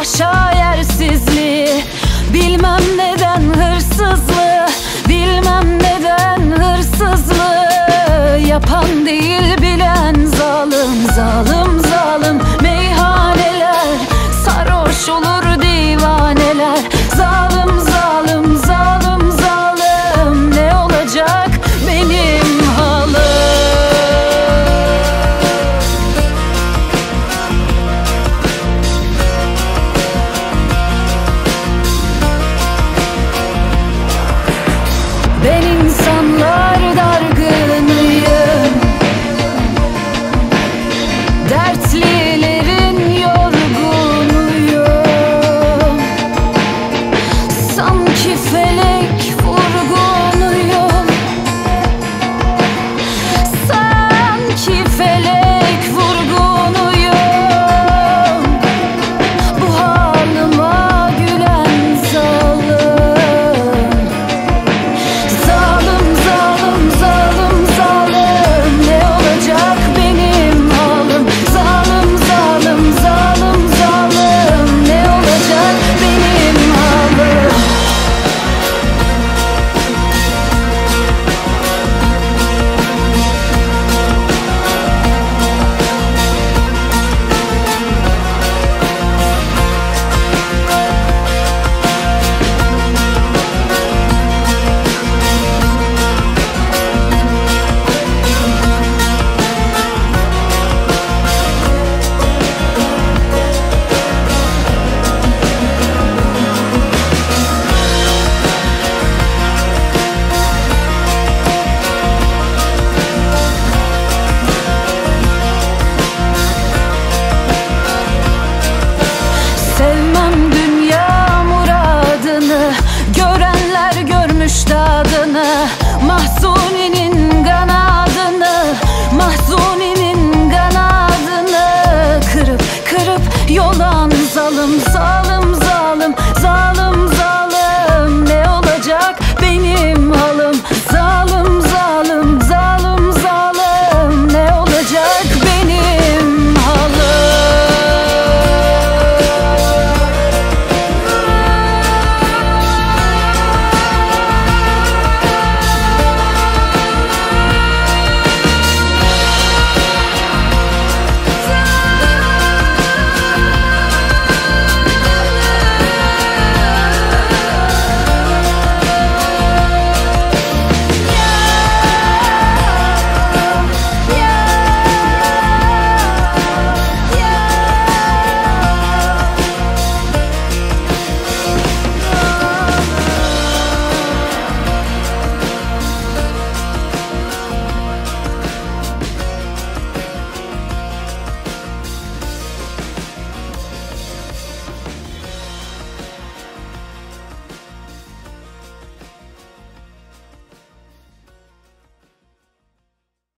başa yersizliği Bilmem neden hırsızlığı Bilmem neden hırsızlığı Yapan değil bilen zalim zalim. Send